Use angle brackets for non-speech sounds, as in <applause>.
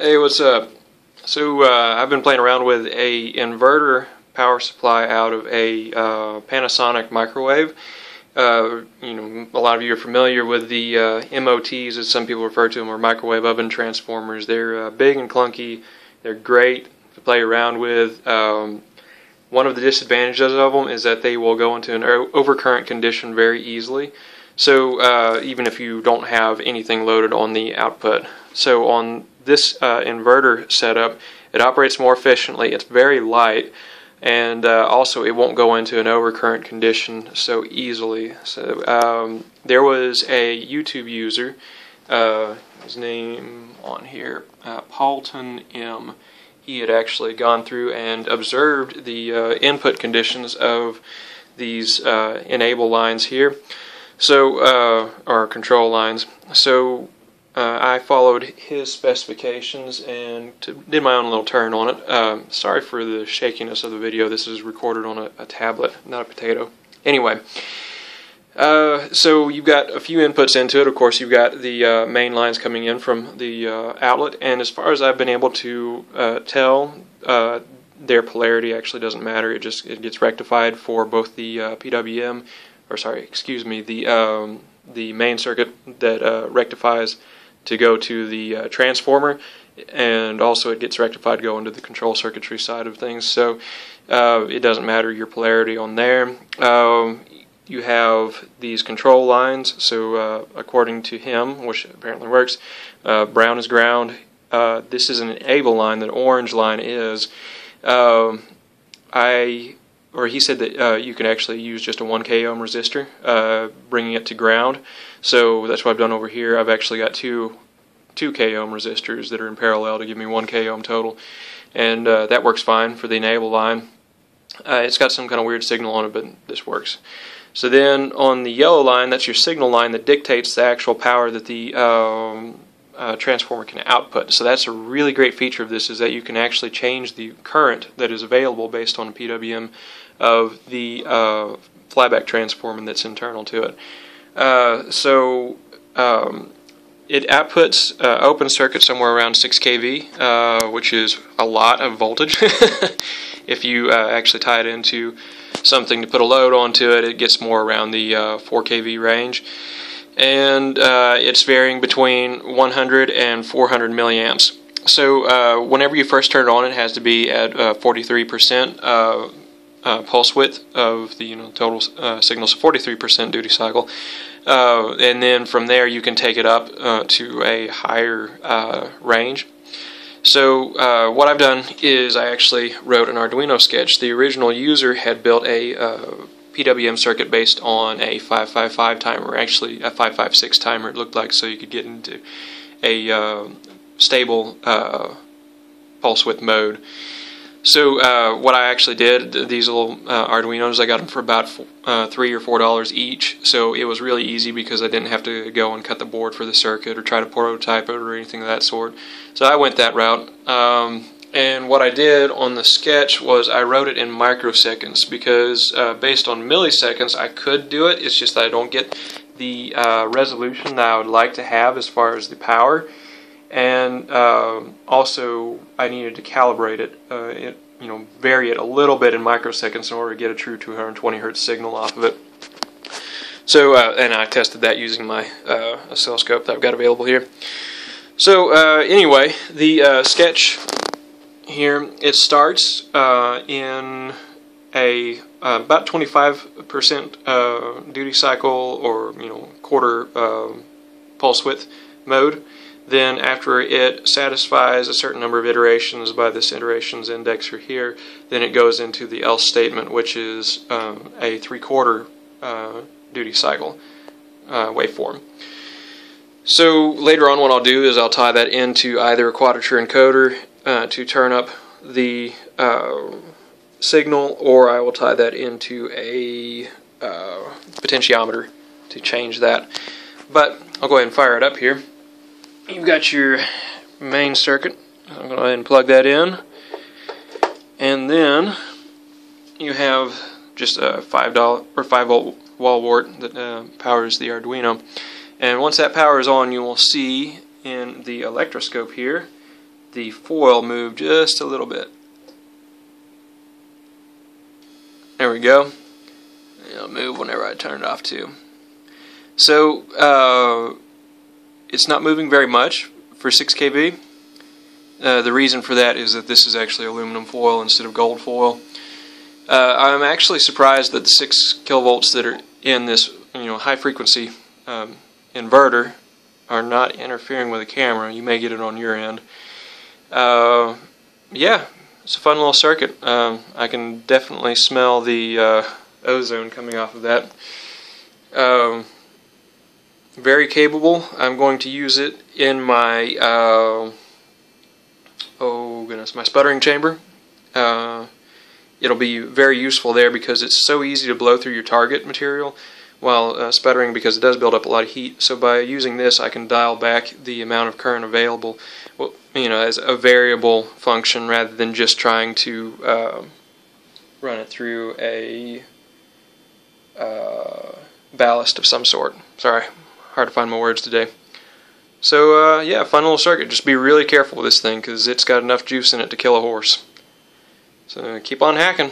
Hey, what's up? So uh, I've been playing around with a inverter power supply out of a uh, Panasonic microwave. Uh, you know, a lot of you are familiar with the uh, MOTs, as some people refer to them, or microwave oven transformers. They're uh, big and clunky. They're great to play around with. Um, one of the disadvantages of them is that they will go into an overcurrent condition very easily. So uh, even if you don't have anything loaded on the output. So on this uh, inverter setup, it operates more efficiently. It's very light, and uh, also it won't go into an overcurrent condition so easily. So um, there was a YouTube user, uh, his name on here, uh, Paulton M. He had actually gone through and observed the uh, input conditions of these uh, enable lines here. So, or control lines. So uh, I followed his specifications and did my own little turn on it. Um, sorry for the shakiness of the video. This is recorded on a, a tablet, not a potato. Anyway, uh, so you've got a few inputs into it. Of course, you've got the uh, main lines coming in from the uh, outlet, and as far as I've been able to uh, tell, uh, their polarity actually doesn't matter. It just it gets rectified for both the PWM, or sorry, excuse me, the um, the main circuit that rectifies to go to the uh, transformer, and also it gets rectified go into the control circuitry side of things. So uh, it doesn't matter your polarity on there. Um, you have these control lines. So uh, according to him, which apparently works, uh, brown is ground. Uh, this is an enable line. The orange line is. Um, I or he said that uh, you can actually use just a 1k ohm resistor, uh, bringing it to ground. So that's what I've done over here. I've actually got two 2k ohm resistors that are in parallel to give me 1k ohm total, and uh, that works fine for the enable line. Uh, it's got some kind of weird signal on it, but this works. So then on the yellow line, that's your signal line that dictates the actual power that the um, uh, transformer can output. So that's a really great feature of this is that you can actually change the current that is available based on PWM of the uh, flyback transformer that's internal to it. Uh, so um, it outputs uh, open circuit somewhere around 6 kV, uh, which is a lot of voltage. <laughs> if you uh, actually tie it into something to put a load onto it, it gets more around the uh, 4 kV range. And uh, it's varying between 100 and 400 milliamps. So uh, whenever you first turn it on, it has to be at 43% uh, pulse width of the you know total uh, signal, so 43% duty cycle, uh, and then from there you can take it up uh, to a higher uh, range. So uh, what I've done is I actually wrote an Arduino sketch. The original user had built a PWM circuit based on a 555 timer, actually a 556 timer it looked like, so you could get into a stable pulse width mode. So uh, what I actually did, these little uh, Arduinos, I got them for about uh, three or four dollars each. So it was really easy because I didn't have to go and cut the board for the circuit or try to prototype it or anything of that sort. So I went that route. Um, and what I did on the sketch was I wrote it in microseconds because uh, based on milliseconds I could do it. It's just that I don't get the uh, resolution that I would like to have as far as the power and um, also I needed to calibrate it, uh, it, you know, vary it a little bit in microseconds in order to get a true 220 hertz signal off of it. So, uh, and I tested that using my uh, oscilloscope that I've got available here. So, uh, anyway, the uh, sketch here it starts uh, in a about 25% duty cycle or you know quarter pulse width mode then after it satisfies a certain number of iterations by this iterations indexer here, then it goes into the else statement, which is um, a three-quarter uh, duty cycle uh, waveform. So later on what I'll do is I'll tie that into either a quadrature encoder uh, to turn up the uh, signal or I will tie that into a uh, potentiometer to change that. But I'll go ahead and fire it up here you've got your main circuit. I'm going to go ahead and plug that in. And then you have just a five dollar or five volt wall wart that uh, powers the Arduino. And once that power is on, you will see in the electroscope here the foil move just a little bit. There we go. It'll move whenever I turn it off too. So uh, it's not moving very much for 6 kV. Uh, the reason for that is that this is actually aluminum foil instead of gold foil. Uh, I'm actually surprised that the 6 kilovolts that are in this you know high frequency um, inverter are not interfering with the camera. You may get it on your end. Uh, yeah, it's a fun little circuit. Um, I can definitely smell the uh, ozone coming off of that. Um, very capable. I'm going to use it in my uh, oh goodness, my sputtering chamber. Uh, it'll be very useful there because it's so easy to blow through your target material while uh, sputtering because it does build up a lot of heat. So by using this, I can dial back the amount of current available, well, you know, as a variable function rather than just trying to uh, run it through a uh, ballast of some sort. Sorry, hard to find my words today. So uh, yeah, fun little circuit. Just be really careful with this thing because it's got enough juice in it to kill a horse. So keep on hacking.